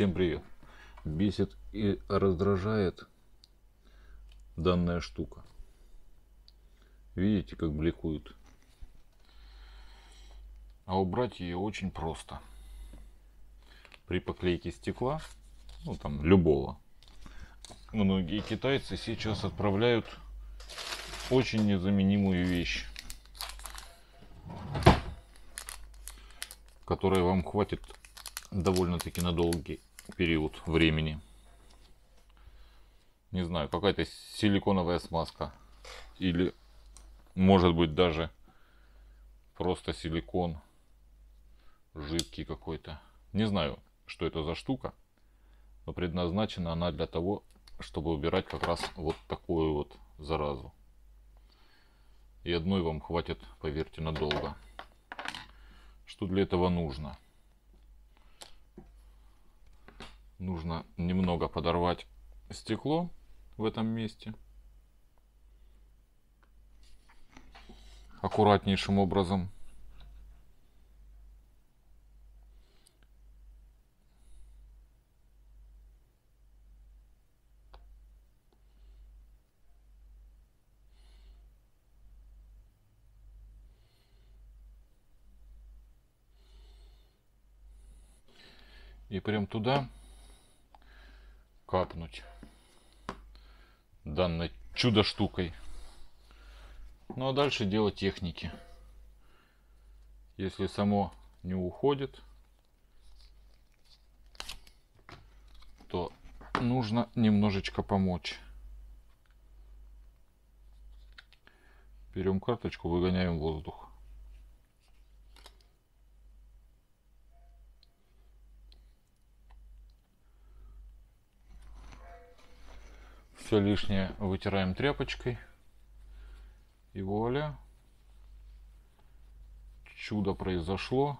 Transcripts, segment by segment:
Всем привет! Бесит и раздражает данная штука. Видите, как бликует? А убрать ее очень просто. При поклейке стекла, ну там любого, многие китайцы сейчас отправляют очень незаменимую вещь, которая вам хватит довольно-таки на долгий период времени. Не знаю, какая-то силиконовая смазка. Или, может быть, даже просто силикон жидкий какой-то. Не знаю, что это за штука. Но предназначена она для того, чтобы убирать как раз вот такую вот заразу. И одной вам хватит, поверьте, надолго. Что для этого нужно? Нужно немного подорвать стекло в этом месте. Аккуратнейшим образом. И прям туда капнуть данной чудо штукой. Ну а дальше дело техники. Если само не уходит, то нужно немножечко помочь. Берем карточку, выгоняем воздух. Все лишнее вытираем тряпочкой. И вуаля. Чудо произошло.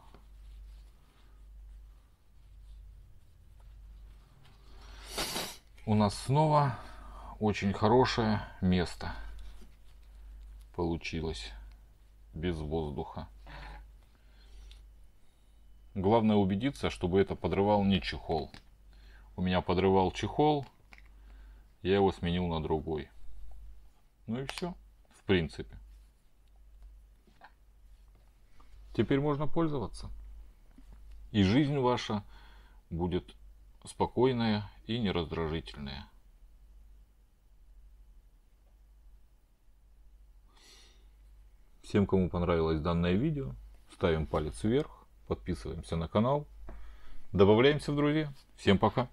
У нас снова очень хорошее место получилось без воздуха. Главное убедиться, чтобы это подрывал не чехол. У меня подрывал чехол, я его сменил на другой. Ну и все, в принципе. Теперь можно пользоваться. И жизнь ваша будет спокойная и нераздражительная. Всем, кому понравилось данное видео, ставим палец вверх, подписываемся на канал, добавляемся в друзья. Всем пока!